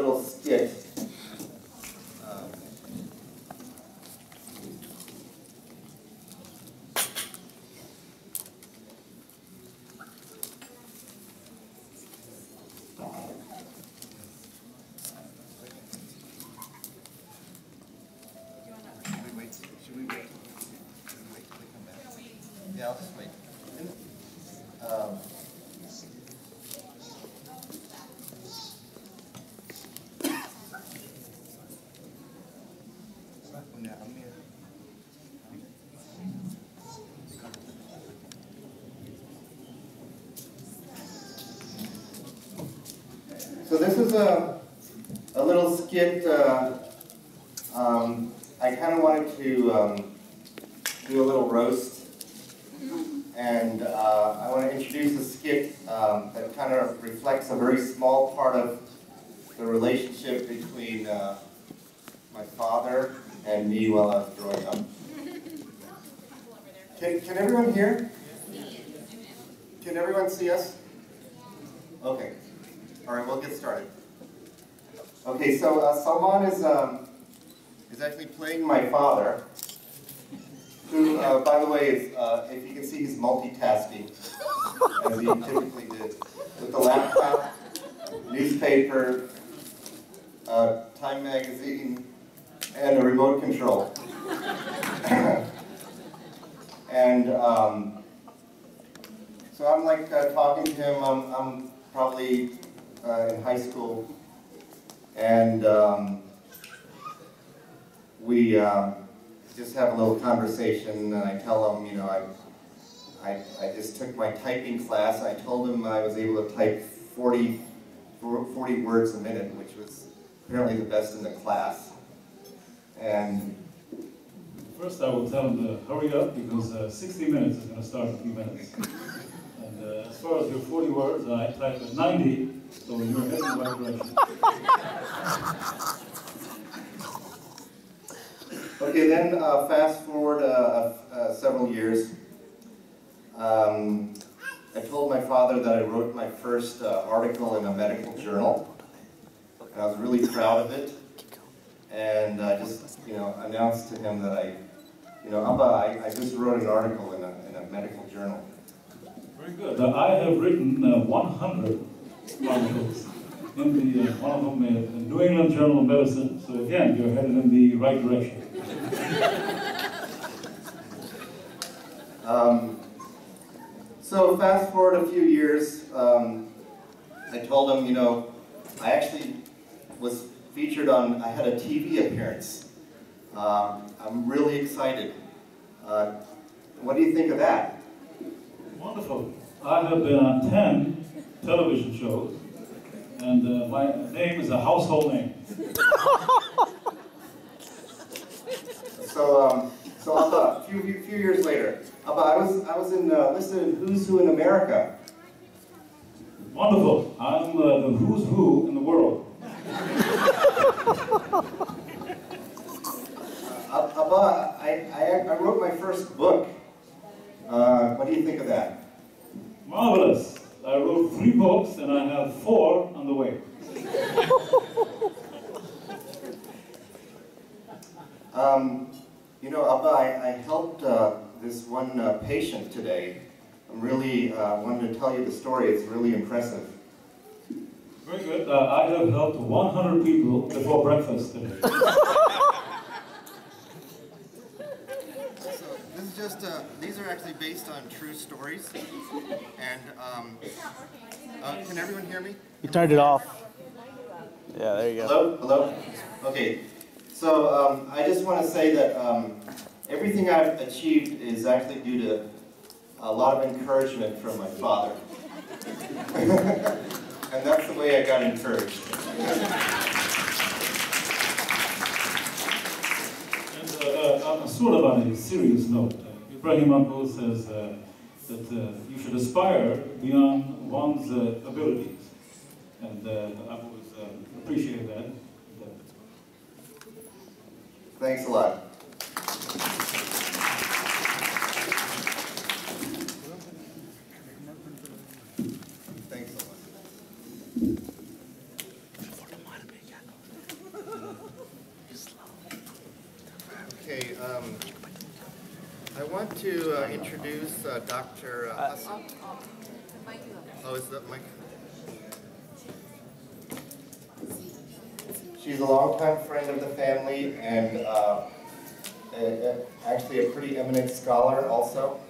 little skit. Um, Should we wait? Should we wait? Should we wait till they come back? Yeah, I'll just wait. Um, Is a, a little skit, uh, um, I kind of wanted to um, do a little roast. And uh, I want to introduce a skit um, that kind of reflects a very small part of the relationship between uh, my father and me while I was growing up. Can, can everyone hear? Can everyone see us? Okay. All right, we'll get started. Okay, so uh, Salman is, um, is actually playing my father, who, uh, by the way, is, uh, if you can see, he's multitasking, as he typically did, with the laptop, newspaper, uh, Time Magazine, and a remote control. and um, so I'm like uh, talking to him. I'm, I'm probably uh, in high school, and um, we um, just have a little conversation. And I tell him, you know, I, I, I just took my typing class. I told him I was able to type 40, 40 words a minute, which was apparently the best in the class. And First, I will tell him to hurry up because uh, 60 minutes is going to start in a few minutes. Uh, as far as your 40 words, I typed at 90, so you're heading in the right direction. Okay, then uh, fast forward uh, uh, several years. Um, I told my father that I wrote my first uh, article in a medical journal, and I was really proud of it. And I just, you know, announced to him that I, you know, Abba, I, I just wrote an article in a, in a medical journal. Very good. Uh, I have written uh, 100 articles in the, uh, one of them in the New England Journal of Medicine. So again, you're headed in the right direction. Um, so fast forward a few years, um, I told him, you know, I actually was featured on, I had a TV appearance. Um, I'm really excited. Uh, what do you think of that? Wonderful. I have been on 10 television shows, and uh, my name is a household name. So, um, so Abba, a few, few, few years later, Abba, I was, I was in, uh, listed in Who's Who in America. Wonderful. I'm uh, the who's who in the world. Uh, Abba, I, I, I wrote my first book. Uh, what do you think of that? Marvelous. I wrote three books, and I have four on the way. Um, you know, Abba, I, I helped uh, this one uh, patient today. I'm really uh, wanted to tell you the story. It's really impressive. Very good. Uh, I have helped 100 people before breakfast today. So this is just, uh, these are actually based on true stories. And um, uh, can everyone hear me? You turned it off. Yeah, there you go. Hello? Hello? Okay. So um, I just want to say that um, everything I've achieved is actually due to a lot of encouragement from my father. and that's the way I got encouraged. And uh, uh, sort of on a serious note, Ibrahim Abdul says uh, that uh, you should aspire beyond one's uh, abilities. And I've always uh, appreciated that. Thanks a lot. Thanks so much. Okay, um, I want to uh, introduce uh, Dr. Uh, Hassan? Oh, oh, oh, is that She's a longtime friend of the family and uh, a, a, actually a pretty eminent scholar also.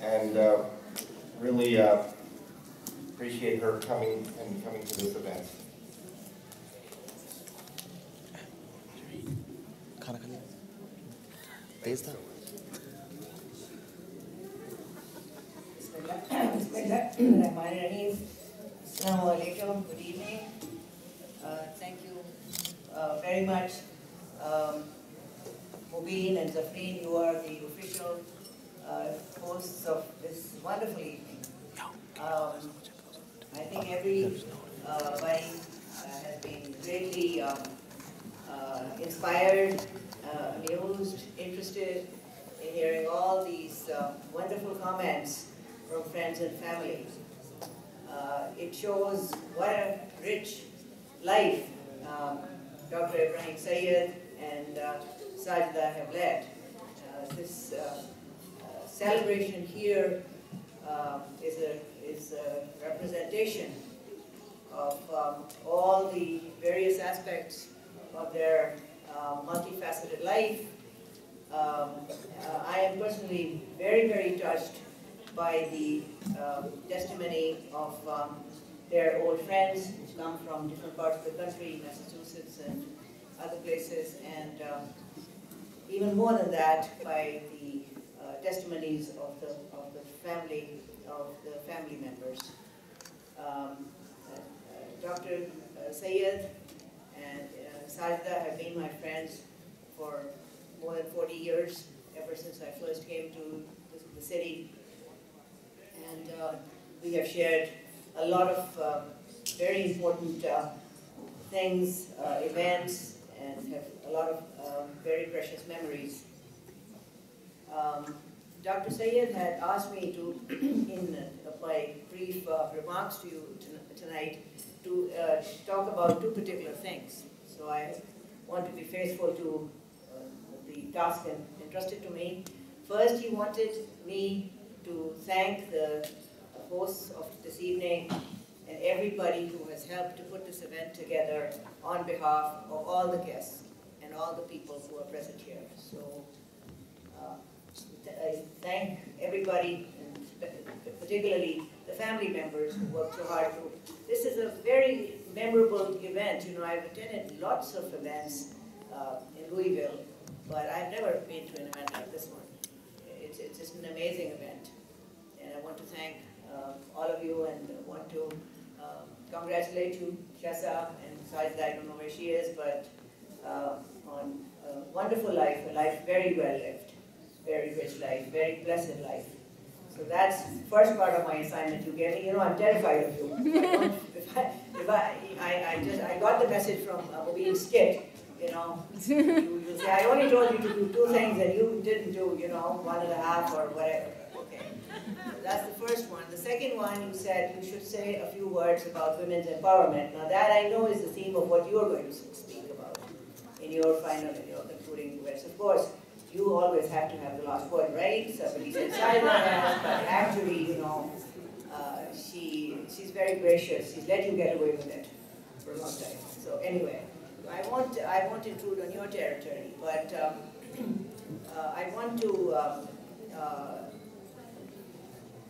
And uh, really uh, appreciate her coming and coming to this event. Assalamu good evening. Uh, Thank you uh, very much. Um, Mubin and Zafreen, you are the official uh, hosts of this wonderful evening. Um, I think every uh, uh, has been greatly um, uh, inspired, uh, amused, interested in hearing all these uh, wonderful comments from friends and family. Uh, It shows what a rich life um, Dr. Ibrahim Syed and uh, Sajida have led. Uh, This uh, uh, celebration here um, is a, is a representation of um, all the various aspects of their uh, multifaceted life. Um, I am personally very, very touched by the um, testimony of um, their old friends who come from different parts of the country, Massachusetts and other places, and um, even more than that, by the uh, testimonies of the, of the family, of the family members. Um, uh, Dr. Syed and uh, Sajda have been my friends for more than 40 years, ever since I first came to the city. And uh, we have shared a lot of uh, very important uh, things, uh, events, and have a lot of um, very precious memories. Um, Dr. Syed had asked me to, in my brief uh, remarks to you tonight, to talk about two particular things. So I want to be faithful to the task en- entrusted to me. First, he wanted me to thank the hosts of this evening and everybody who has helped to put this event together on behalf of all the guests and all the people who are present here. So uh, I thank everybody, and particularly the family members who worked so hard to. This is a very memorable event. You know, I've attended lots of events uh, in Louisville, but I've never been to an event like this one. It's, it's just an amazing event. I want to thank uh, all of you and want to uh, congratulate you, Shasa, and besides that, I don't know where she is, but uh, on a wonderful life, a life very well lived, very rich life, very blessed life. So that's the first part of my assignment you gave me. You know, I'm terrified of you. I If I, if I, I, I just, I got the message from uh, Mubin's skit, you know. You, you say, I only told you to do two things and you didn't do, you know, one and a half or whatever. That's the first one. The second one, you said you should say a few words about women's empowerment. Now that I know is the theme of what you are going to speak about in your final, in your concluding words. Of course, you always have to have the last word, right? Somebody said has, but actually, you know, uh, she, she's very gracious. She's let you get away with it for a long time. So anyway, I won't, I won't intrude on your territory, but um, uh, I want to, um, uh,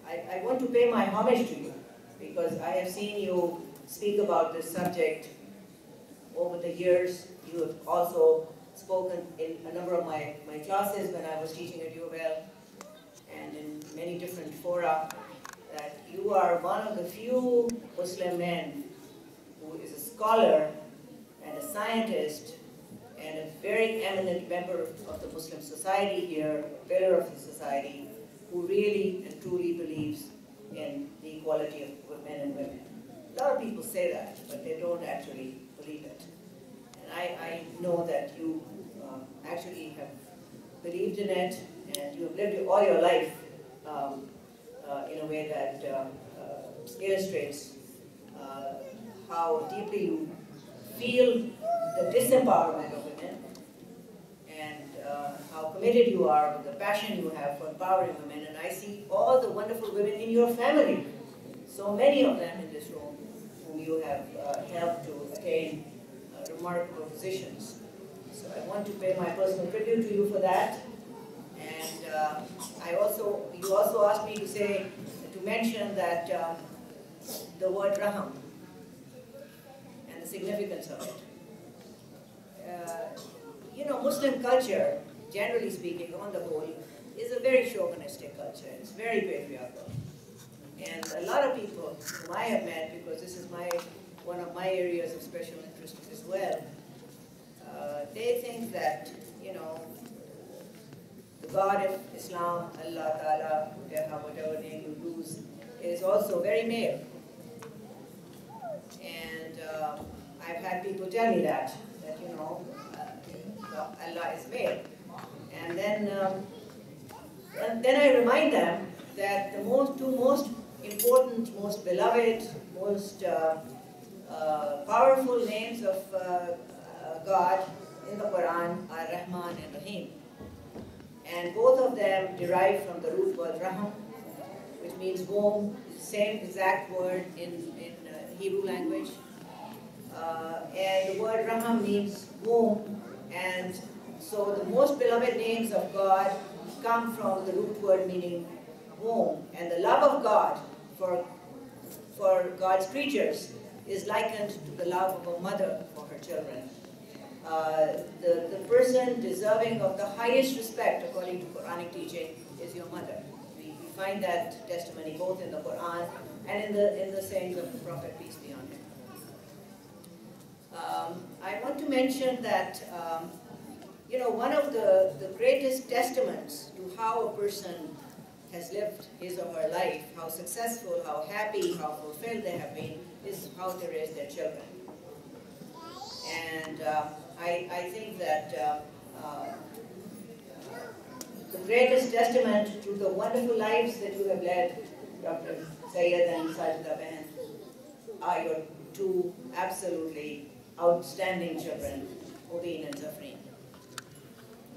I, I want to pay my homage to you because I have seen you speak about this subject over the years. You have also spoken in a number of my, my classes when I was teaching at U of L and in many different fora that you are one of the few Muslim men who is a scholar and a scientist and a very eminent member of the Muslim society here, a pillar of the society, who really and truly believes in the equality of men and women. A lot of people say that, but they don't actually believe it. And I, I know that you um, actually have believed in it, and you have lived all your life um, uh, in a way that uh, uh, illustrates uh, how deeply you feel the disempowerment of women and uh, how committed you are, with the passion you have for empowering women, and I see all the wonderful women in your family. So many of them in this room whom you have uh, helped to attain uh, remarkable positions. So I want to pay my personal tribute to you for that. And uh, I also, you also asked me to say, to mention that uh, the word raham and the significance of it. Uh, you know, Muslim culture, generally speaking, on the whole, is a very chauvinistic culture. It's very patriarchal. And a lot of people whom I have met, because this is my one of my areas of special interest as well, uh, they think that, you know, the God of Islam, Allah Ta'ala, whatever name you use, is also very male. And uh, I've had people tell me that, that, you know, uh, Allah is male. And then, um, and then I remind them that the most, two most important, most beloved, most uh, uh, powerful names of uh, uh, God in the Quran are Rahman and Rahim. And both of them derive from the root word Raham, which means womb, same exact word in, in uh, Hebrew language. Uh, and the word Raham means womb, and so the most beloved names of God come from the root word meaning womb. And the love of God for, for God's creatures is likened to the love of a mother for her children. Uh, the, the person deserving of the highest respect, according to Quranic teaching, is your mother. We, we find that testimony both in the Quran and in the, in the sayings of the Prophet, peace be on him. Um, I want to mention that, um, you know, one of the, the greatest testaments to how a person has lived his or her life, how successful, how happy, how fulfilled they have been, is how they raise their children. And uh, I, I think that uh, uh, the greatest testament to the wonderful lives that you have led, Dr. Syed and Sajida Behan, are your two absolutely outstanding children, Mubin and Zafreen.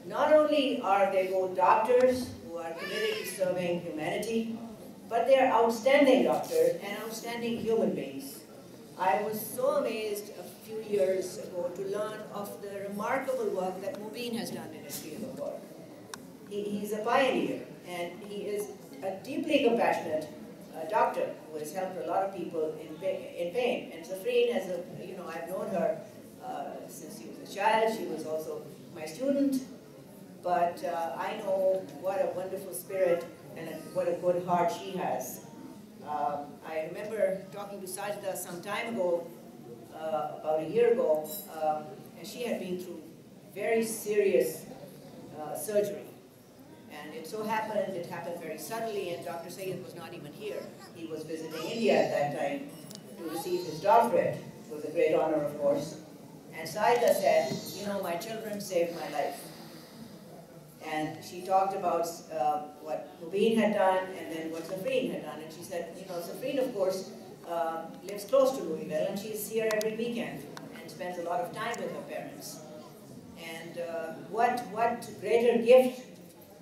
Not only are they both doctors who are committed to serving humanity, but they are outstanding doctors and outstanding human beings. I was so amazed a few years ago to learn of the remarkable work that Mubin has done in his field of work. He, he's a pioneer, and he is a deeply compassionate uh, doctor who has helped a lot of people in, in pain. And Zafreen, as a, you know, I've known her uh, since she was a child. She was also my student. But uh, I know what a wonderful spirit and a, what a good heart she has. Um, I remember talking to Sajda some time ago, uh, about a year ago, um, and she had been through very serious uh, surgery. And it so happened, it happened very suddenly, and Dr. Syed was not even here. He was visiting India at that time to receive his doctorate. It was a great honor, of course. And Saida said, you know, my children saved my life. And she talked about uh, what Mubin had done and then what Zafreen had done. And she said, you know, Zafreen, of course, uh, lives close to Louisville and she's here every weekend and spends a lot of time with her parents. And uh, what, what greater gift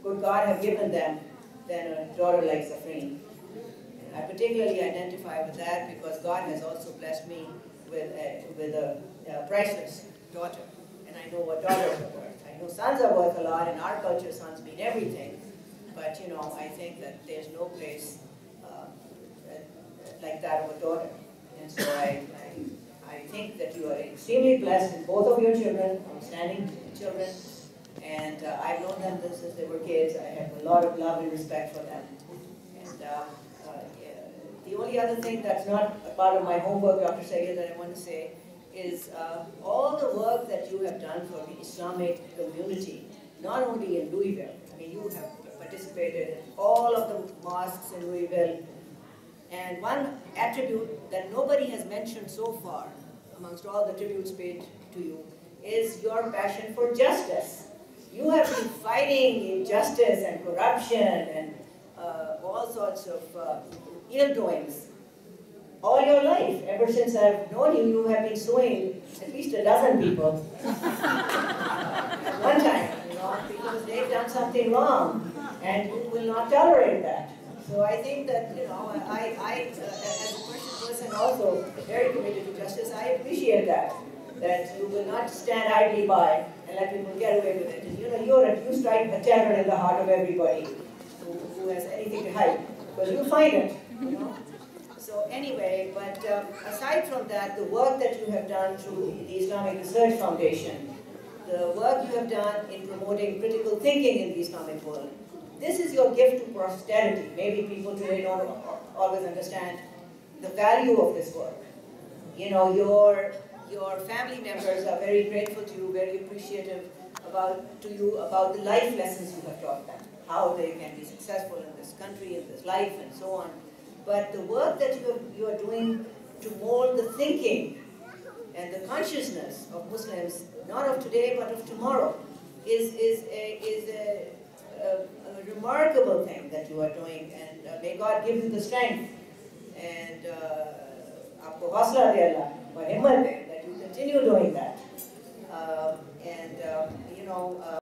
could God have given them than a daughter like Zafreen? And I particularly identify with that because God has also blessed me with a, with a, a priceless daughter. And I know what daughters are worth. Know sons are worth a lot. In our culture, sons mean everything. But, you know, I think that there's no place uh, like that of a daughter. And so I, I, I think that you are extremely blessed in both of your children, outstanding children. And uh, I've known them since they were kids. I have a lot of love and respect for them. And uh, uh, the only other thing that's not a part of my homework, Dr. Syed, that I want to say is uh, all the work that you have done for the Islamic community, not only in Louisville, I mean, you have participated in all of the mosques in Louisville, and one attribute that nobody has mentioned so far, amongst all the tributes paid to you, is your passion for justice. You have been fighting injustice and corruption and uh, all sorts of uh, ill doings all your life. Ever since I've known you, you have been suing at least a dozen people. One time, you know, because they've done something wrong, and you will not tolerate that. So I think that, you know, I, I, uh, as a Christian person also very committed to justice, I appreciate that. That you will not stand idly by and let people get away with it. And, you know, you're, a- you strike a terror in the heart of everybody who, who has anything to hide, because you'll find it, you know. Anyway, but um, aside from that, the work that you have done through the Islamic Research Foundation, the work you have done in promoting critical thinking in the Islamic world, this is your gift to posterity. Maybe people today don't always understand the value of this work. You know, your, your family members are very grateful to you, very appreciative about, to you about the life lessons you have taught them, how they can be successful in this country, in this life, and so on but the work that you are, you are doing to mold the thinking and the consciousness of Muslims, not of today but of tomorrow, is, is, a, is a, a, a remarkable thing that you are doing. And uh, may God give you the strength and aapko hausla de that you continue doing that. Um, and, um, you know, uh,